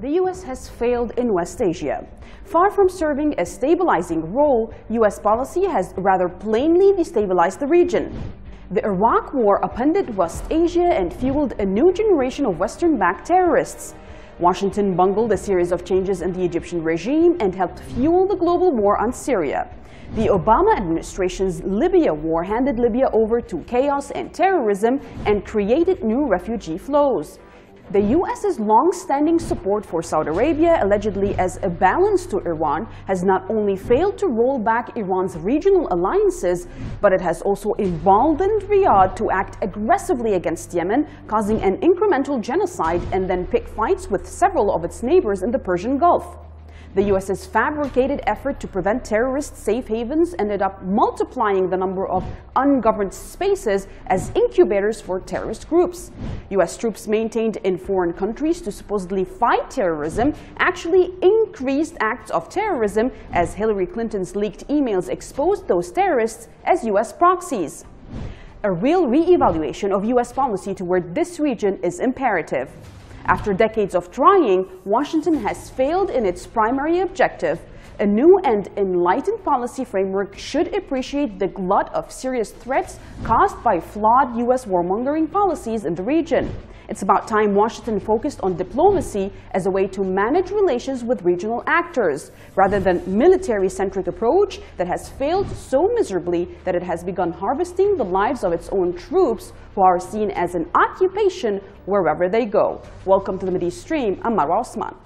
the U.S. has failed in West Asia. Far from serving a stabilizing role, U.S. policy has rather plainly destabilized the region. The Iraq War upended West Asia and fueled a new generation of Western-backed terrorists. Washington bungled a series of changes in the Egyptian regime and helped fuel the global war on Syria. The Obama administration's Libya war handed Libya over to chaos and terrorism and created new refugee flows. The U.S.'s long-standing support for Saudi Arabia, allegedly as a balance to Iran, has not only failed to roll back Iran's regional alliances, but it has also emboldened Riyadh to act aggressively against Yemen, causing an incremental genocide and then pick fights with several of its neighbors in the Persian Gulf. The U.S.'s fabricated effort to prevent terrorist safe havens ended up multiplying the number of ungoverned spaces as incubators for terrorist groups. U.S. troops maintained in foreign countries to supposedly fight terrorism actually increased acts of terrorism as Hillary Clinton's leaked emails exposed those terrorists as U.S. proxies. A real re-evaluation of U.S. policy toward this region is imperative. After decades of trying, Washington has failed in its primary objective. A new and enlightened policy framework should appreciate the glut of serious threats caused by flawed U.S. warmongering policies in the region. It's about time Washington focused on diplomacy as a way to manage relations with regional actors, rather than military-centric approach that has failed so miserably that it has begun harvesting the lives of its own troops who are seen as an occupation wherever they go. Welcome to the Mideast Stream. I'm Marwa Osman.